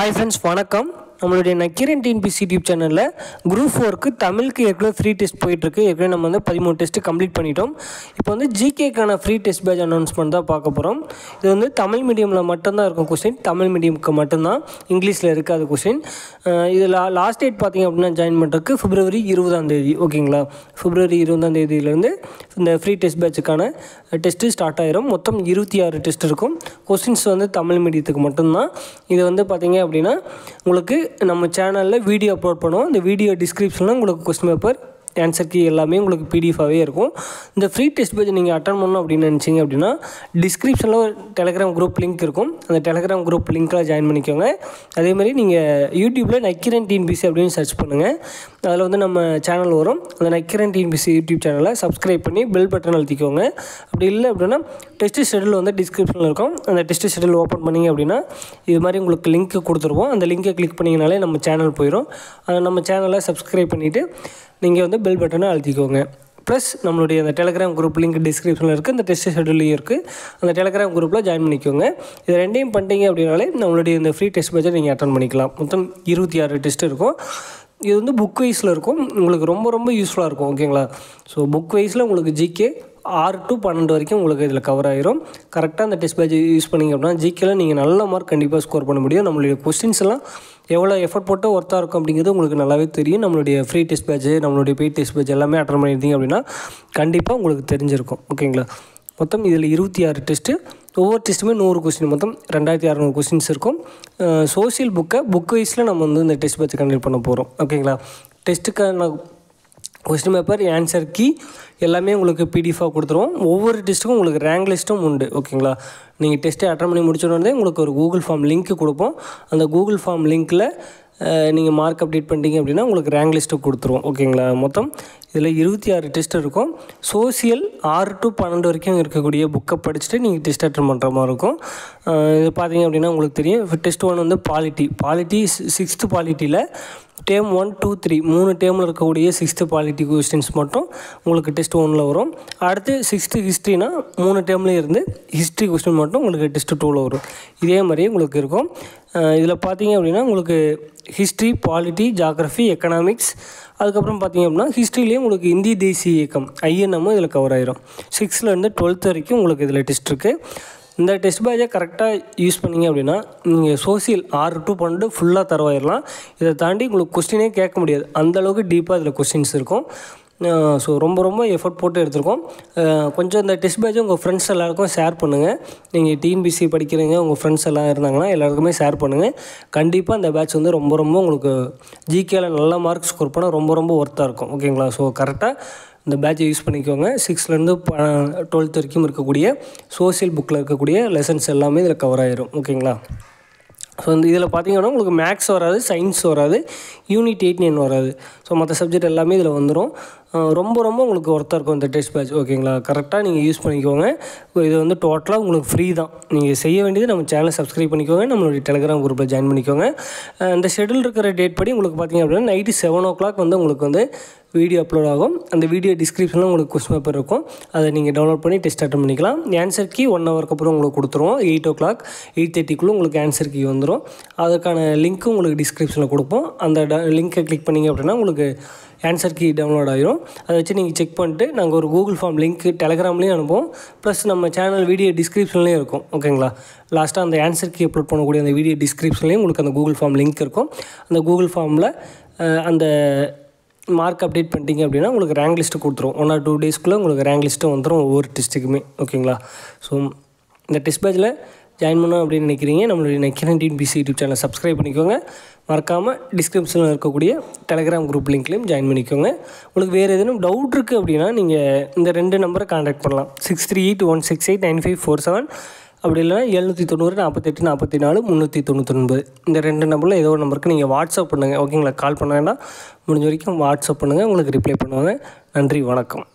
Hi friends வணக்கம். நம்மளுடைய Nakkheeran TNPSC YouTube சேனலில் குரூப் ஃபோருக்கு தமிழுக்கு ஏற்கனவே ஃப்ரீ டெஸ்ட் போயிட்டுருக்கு. ஏற்கனவே நம்ம வந்து பதிமூணு டெஸ்ட்டு கம்ப்ளீட் பண்ணிட்டோம். இப்போ வந்து ஜிகேக்கான ஃப்ரீ டெஸ்ட் பேட்ச் அனௌன்ஸ்மெண்ட் தான் பார்க்க போகிறோம் இது வந்து தமிழ் மீடியமில் மட்டும்தான் இருக்கும் கொஸ்டின் தமிழ் மீடியமுக்கு மட்டும்தான். இங்கிலீஷில் இருக்காது கொஸ்டின் இதில் லாஸ்ட் டேட் பார்த்தீங்க அப்படின்னா ஜாயின் பண்ணுறதுக்கு ஃபிப்ரவரி இருபதாம் தேதி. ஓகேங்களா ஃபிப்ரவரி இருபதாம் தேதியிலேருந்து இந்த ஃப்ரீ டெஸ்ட் பேட்சுக்கான டெஸ்ட்டு ஸ்டார்ட் ஆயிரும். மொத்தம் இருபத்தி ஆறு டெஸ்ட் இருக்கும். கொஸ்டின்ஸ் வந்து தமிழ் மீடியத்துக்கு மட்டும்தான். இது வந்து பார்த்தீங்க அப்படின்னா உங்களுக்கு நம்ம சேனலில் வீடியோ அப்லோட் பண்ணுவோம். இந்த வீடியோ டிஸ்கிரிப்ஷனில் உங்களுக்கு கொஸ்டின் பேப்பர் ஆன்சர் கீ எல்லாமே உங்களுக்கு பிடிஎஃபாகவே இருக்கும். இந்த ஃப்ரீ டெஸ்ட் பேஜ் நீங்கள் அட்டன் பண்ணணும் அப்படின்னு நினச்சிங்க அப்படின்னா டிஸ்கிரிப்ஷனில் ஒரு டெலகிராம் குரூப் லிங்க் இருக்கும். அந்த டெலகிராம் குரூப் லிங்க்கில் ஜாயின் பண்ணிக்கோங்க. அதே மாதிரி நீங்கள் யூடியூப்பில் நக்கிரன் டிஎன்பிசி அப்படின்னு சர்ச் பண்ணுங்கள் அதில் வந்து நம்ம சேனல் வரும். அந்த நக்கிரன் டிஎன்பிசி யூடியூப் சேனலை சப்ஸ்கிரைப் பண்ணி பெல் பட்டன் அழுத்திக்கோங்க. அப்படி இல்லை அப்படின்னா டெஸ்ட் ஷெடியூல் வந்து டிஸ்கிரிப்ஷனில் இருக்கும். அந்த டெஸ்ட் ஷெடியூல் ஓப்பன் பண்ணிங்க அப்படின்னா இது மாதிரி உங்களுக்கு லிங்க் கொடுத்துருவோம். அந்த லிங்கை கிளிக் பண்ணிங்கனாலே நம்ம சேனல் போயிடும் அதை நம்ம சேனலை சப்ஸ்கிரைப் பண்ணிவிட்டு நீங்கள் வந்து பெல் பட்டனை அழுத்திக்கோங்க. ப்ளஸ் நம்மளுடைய அந்த டெலகிராம் குரூப் லிங்க் டிஸ்கிரிப்ஷனில் இருக்குது அந்த டெஸ்ட் ஷெடியூலையும் இருக்குது அந்த டெலகிராம் குரூப்பில் ஜாயின் பண்ணிக்கோங்க. இது ரெண்டையும் பண்ணிட்டீங்க அப்படின்னாலே நம்மளுடைய இந்த ஃப்ரீ டெஸ்ட் பேஜை நீங்கள் அட்டன் பண்ணிக்கலாம். மொத்தம் இருபத்தி ஆறு டெஸ்ட் இருக்கும். இது வந்து புக் வைஸில் இருக்கும். உங்களுக்கு ரொம்ப ரொம்ப யூஸ்ஃபுல்லாக இருக்கும். ஓகேங்களா ஸோ புக் வைஸில் உங்களுக்கு ஜிகே ஆறு டு பன்னெண்டு வரைக்கும் உங்களுக்கு இதில் கவர் ஆயிரும். கரெக்டாக அந்த டெஸ்ட் பேஜ் யூஸ் பண்ணிங்க அப்படின்னா ஜிகேல நீங்கள் நல்ல மார்க் கண்டிப்பாக ஸ்கோர் பண்ண முடியும். நம்மளுடைய கொஸ்டின்ஸ் எல்லாம் எவ்வளோ எஃபர்ட் போட்டு ஒர்த்தாக இருக்கும் அப்படிங்கிறது உங்களுக்கு நல்லாவே தெரியும். நம்மளுடைய ஃப்ரீ டெஸ்ட் பேட்ச் நம்மளுடைய பெய்ட் டெஸ்ட் பேட்ச் எல்லாமே அட்டன் பண்ணியிருந்தீங்க அப்படின்னா கண்டிப்பாக உங்களுக்கு தெரிஞ்சிருக்கும். ஓகேங்களா மொத்தம் இதில் இருபத்தி ஆறு டெஸ்ட்டு ஒவ்வொரு டெஸ்ட்டுமே நூறு கொஸ்டின் மொத்தம் ரெண்டாயிரத்தி அறநூறு கொஸ்டின்ஸ் இருக்கும். சோசியல் புக்கை புக் வைஸில் நம்ம வந்து இந்த டெஸ்ட் பேட்ச் கண்டக்ட் பண்ண போகிறோம் ஓகேங்களா டெஸ்ட்டுக்கான கொஸ்டின் பேப்பர் ஆன்சர் கீ எல்லாமே உங்களுக்கு பிடிஎஃபாக கொடுத்துருவோம். ஒவ்வொரு டெஸ்ட்டுக்கும் உங்களுக்கு ரேங்க் லிஸ்ட்டும் உண்டு ஓகேங்களா நீங்கள் டெஸ்ட்டை அட்டன் பண்ணி முடிச்சோடனே உங்களுக்கு ஒரு கூகுள் ஃபார்ம் லிங்க் கொடுப்போம். அந்த கூகுள் ஃபார்ம் லிங்க்கில் நீங்கள் மார்க் அப்டேட் பண்ணிட்டீங்க அப்படின்னா உங்களுக்கு ரேங்க் லிஸ்ட்டு கொடுத்துருவோம் ஓகேங்களா மொத்தம் இதில் இருபத்தி ஆறு டெஸ்ட் இருக்கும். சோசியல் ஆறு டு பன்னெண்டு வரைக்கும் இருக்கக்கூடிய புக்கை படிச்சுட்டு நீங்கள் டெஸ்ட் அட்டன் பண்ணுற மாதிரி இருக்கும். இது பார்த்தீங்க அப்படின்னா உங்களுக்கு தெரியும். டெஸ்ட் ஒன் வந்து பாலிட்டி பாலிட்டி சிக்ஸ்த்து பாலிட்டியில் டேம் ஒன் டூ த்ரீ மூணு டேமில் இருக்கக்கூடிய சிக்ஸ்த்து பாலிட்டி கொஸ்டின்ஸ் மட்டும் உங்களுக்கு டெஸ்ட் ஒனில் வரும். அடுத்து சிக்ஸ்த்து ஹிஸ்ட்ரினா மூணு டேம்லேயும் இருந்து ஹிஸ்ட்ரி கொஸ்டின் மட்டும் உங்களுக்கு டெஸ்ட் டூவில் வரும். இதே மாதிரியே உங்களுக்கு இருக்கும். இதில் பார்த்தீங்க அப்படின்னா உங்களுக்கு ஹிஸ்ட்ரி பாலிட்டி ஜாகிரஃபி எக்கனாமிக்ஸ் அதுக்கப்புறம் பார்த்தீங்க அப்படின்னா ஹிஸ்ட்ரிலேயே உங்களுக்கு இந்திய தேசிய இயக்கம் ஐஎன்எம்மும் இதில் கவர் ஆயிரும். சிக்ஸ்த்லேருந்து டுவெல்த் வரைக்கும் உங்களுக்கு இதில் டெஸ்ட் இருக்குது இந்த டெஸ்ட் பேட்சை கரெக்டாக யூஸ் பண்ணிங்க அப்படின்னா நீங்கள் சோசியல் ஆறு டு பன்னெண்டு ஃபுல்லாக தரவாயிடலாம் இதை தாண்டி உங்களுக்கு கொஸ்டினே கேட்க முடியாது. அந்தளவுக்கு டீப்பாக அதில் கொஸ்டின்ஸ் இருக்கும். ஸோ ரொம்ப ரொம்ப எஃபர்ட் போட்டு எடுத்திருக்கோம். கொஞ்சம் இந்த டெஸ்ட் பேட்சை உங்கள் ஃப்ரெண்ட்ஸ் எல்லாருக்கும் ஷேர் பண்ணுங்கள் நீங்கள் டிஎன்பிசி படிக்கிறீங்க உங்கள் ஃப்ரெண்ட்ஸ் எல்லாம் இருந்தாங்கன்னா எல்லாருக்குமே ஷேர் பண்ணுங்கள் கண்டிப்பாக இந்த பேட்ச் வந்து ரொம்ப ரொம்ப உங்களுக்கு ஜிகேல நல்ல மார்க் ஸ்கோர் பண்ண ரொம்ப ரொம்ப ஒர்த்தாக இருக்கும். ஓகேங்களா ஸோ கரெக்டாக இந்த பேட்சை யூஸ் பண்ணிக்கோங்க. சிக்ஸ்த்லேருந்து டுவெல்த் வரைக்கும் இருக்கக்கூடிய சோசியல் புக்கில் இருக்கக்கூடிய லெசன்ஸ் எல்லாமே இதில் கவர் ஆயிரும். ஓகேங்களா ஸோ இந்த இதில் பார்த்தீங்கன்னா உங்களுக்கு மேக்ஸ் வராது சயின்ஸ் வராது யூனிட் எயிட் நைன் வராது. ஸோ மற்ற சப்ஜெக்ட் எல்லாமே இதில் வந்துடும் ரொம்ப ரொம்ப உங்களுக்கு ஒர்த்தாக இருக்கும் இந்த டெஸ்ட் பேட்ச் ஓகேங்களா கரெக்டாக நீங்கள் யூஸ் பண்ணிக்கோங்க. இது வந்து டோட்டலாக உங்களுக்கு ஃப்ரீ தான். நீங்கள் செய்ய வேண்டியது நம்ம சேனலை சப்ஸ்கிரைப் பண்ணிக்கோங்க. நம்மளுடைய டெலிகிராம் குரூப்பில் ஜாயின் பண்ணிக்கோங்க. இந்த ஷெடியூல் இருக்கிற டேட் படி உங்களுக்கு பார்த்தீங்க அப்படின்னா நைட்டு செவன் ஓ கிளாக் வந்து உங்களுக்கு வந்து வீடியோ அப்லோட் ஆகும். அந்த வீடியோ டிஸ்கிரிப்ஷனில் உங்களுக்கு கொஸ்டின் பேப்பர் இருக்கும். அதை நீங்கள் டவுன்லோட் பண்ணி டெஸ்ட் அட்டன் பண்ணிக்கலாம். ஆன்சர் கீ ஒன் ஹவருக்கு அப்புறம் உங்களுக்கு கொடுத்துருவோம். எயிட் ஓ கிளாக் எயிட் தேர்ட்டிக்குள்ளே உங்களுக்கு ஆன்சர் கீ வந்துடும் அதுக்கான லிங்க்கும் உங்களுக்கு டிஸ்கிரிப்ஷனில் கொடுப்போம். அந்த லிங்க்கை கிளிக் பண்ணிங்க அப்படின்னா உங்களுக்கு ஆன்சர் கீ டவுன்லோட் ஆகிரும் அதை வச்சு நீங்கள் செக் பண்ணிட்டு நாங்கள் ஒரு கூகுள் ஃபார்ம் லிங்க் டெலகிராம்லேயும் அனுப்புவோம். ப்ளஸ் நம்ம சேனல் வீடியோ டிஸ்கிரிப்ஷன்லேயும் இருக்கும். ஓகேங்களா லாஸ்ட்டாக அந்த ஆன்சர் கீ அப்லோட் பண்ணக்கூடிய அந்த வீடியோ டிஸ்கிரிப்ஷன்லேயும் உங்களுக்கு அந்த கூகுள் ஃபார்ம் லிங்க் இருக்கும். அந்த கூகுள் ஃபார்மில் அந்த மார்க் அப்டேட் பண்ணிட்டீங்க அப்படின்னா உங்களுக்கு ரேங்க் லிஸ்ட்டு கொடுத்துரும். ஒன் ஆர் டூ டேஸ்க்குள்ளே உங்களுக்கு ரேங்க் லிஸ்ட்டு வந்துடும் ஒவ்வொரு டெஸ்ட்டுக்குமே ஓகேங்களா ஸோ இந்த டெஸ்ட் பேஜில் ஜாயின் பண்ணோம் அப்படின்னு நினைக்கிறீங்க நம்மளுடைய நெக்கிரன் டிஎன்பிசி யூடியூப் சேனலை சப்ஸ்கிரைப் பண்ணிக்கோங்க. மறக்காமல் டிஸ்கிரிப்ஷனில் இருக்கக்கூடிய டெலகிராம் குரூப் லிங்க்லேயும் ஜாயின் பண்ணிக்கோங்க. உங்களுக்கு வேறு எதுவும் டவுட் இருக்குது அப்படின்னா நீங்கள் இந்த ரெண்டு நம்பரை காண்டாக்ட் பண்ணலாம். Six three eight one six eight nine five four seven அப்படி இல்லைனா எழுநூற்றி தொண்ணூறு நாற்பத்தெட்டு நாற்பத்தி நாலு முந்நூற்றி தொண்ணூத்தொன்பது. இந்த ரெண்டு நம்பரில் ஏதோ ஒரு நம்பருக்கு நீங்கள் வாட்ஸ்அப் பண்ணுங்கள் ஓகேங்களா கால் பண்ண வேண்டாம். முடிஞ்ச வரைக்கும் வாட்ஸ்அப் பண்ணுங்கள் உங்களுக்கு ரிப்ளை பண்ணுவாங்க. நன்றி வணக்கம்.